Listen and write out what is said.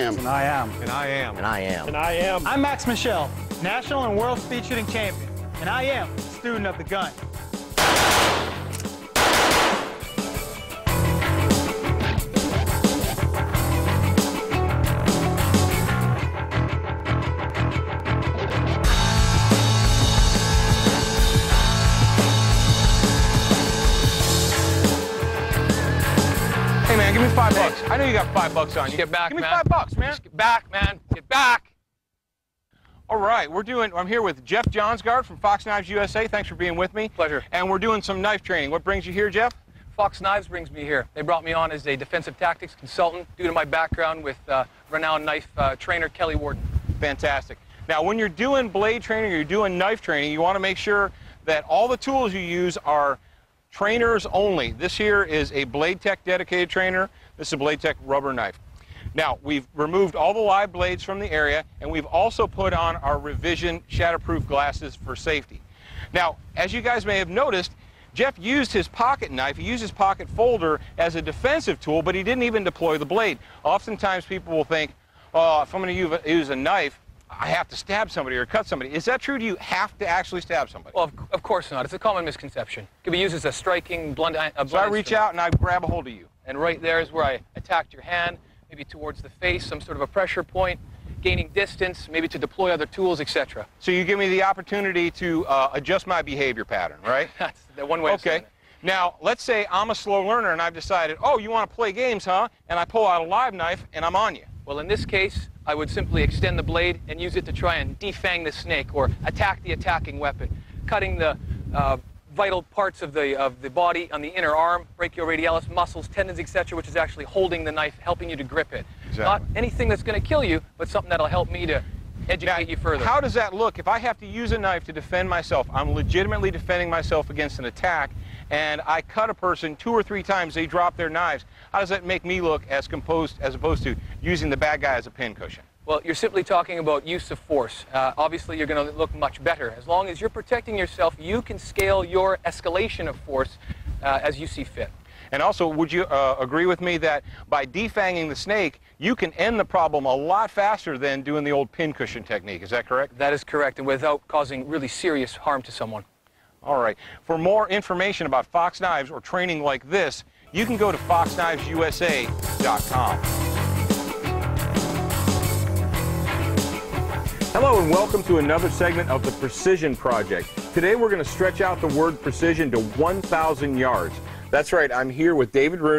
am. And I am. And I am. And I am. And I am. I'm Max Michel, national and world speed shooting champion. And I am a student of the gun. Man, give me five bucks. I know you got five bucks on you. Get back, Give me man. five bucks, man. Just get back, man. Get back. All right, we're doing. I'm here with Jeff Johnsgard from Fox Knives USA. Thanks for being with me. Pleasure. And we're doing some knife training. What brings you here, Jeff? Fox Knives brings me here. They brought me on as a defensive tactics consultant due to my background with uh, renowned knife uh, trainer Kelly Worden. Fantastic. Now, when you're doing blade training or you're doing knife training, you want to make sure that all the tools you use are trainers only. This here is a Blade Tech dedicated trainer. This is a Blade Tech rubber knife. Now, we've removed all the live blades from the area, and we've also put on our revision shatterproof glasses for safety. Now, as you guys may have noticed, Jeff used his pocket knife, he used his pocket folder as a defensive tool, but he didn't even deploy the blade. Oftentimes people will think, oh, if I'm going to use a knife, I have to stab somebody or cut somebody. Is that true? Do you have to actually stab somebody? Well, of, of course not. It's a common misconception. It can be used as a striking blunt. A blunt so I reach instrument. out and I grab a hold of you. And right there is where I attacked your hand, maybe towards the face, some sort of a pressure point, gaining distance, maybe to deploy other tools, etc. So you give me the opportunity to uh, adjust my behavior pattern, right? That's the one way Okay. Now, let's say I'm a slow learner and I've decided, oh, you want to play games, huh? And I pull out a live knife and I'm on you. Well, in this case, I would simply extend the blade and use it to try and defang the snake or attack the attacking weapon, cutting the uh, vital parts of the of the body on the inner arm, brachioradialis, muscles, tendons, etc., which is actually holding the knife, helping you to grip it. Exactly. Not anything that's going to kill you, but something that'll help me to educate you further. How does that look? If I have to use a knife to defend myself, I'm legitimately defending myself against an attack, and I cut a person two or three times, they drop their knives. How does that make me look as composed as opposed to using the bad guy as a pincushion? Well, you're simply talking about use of force. Uh, obviously, you're going to look much better. As long as you're protecting yourself, you can scale your escalation of force uh, as you see fit. And also, would you uh, agree with me that by defanging the snake, you can end the problem a lot faster than doing the old pincushion technique? Is that correct? That is correct, and without causing really serious harm to someone. All right. For more information about Fox Knives or training like this, you can go to foxknivesusa.com. Hello and welcome to another segment of the Precision Project. Today we're going to stretch out the word precision to 1,000 yards. That's right, I'm here with David Rooney.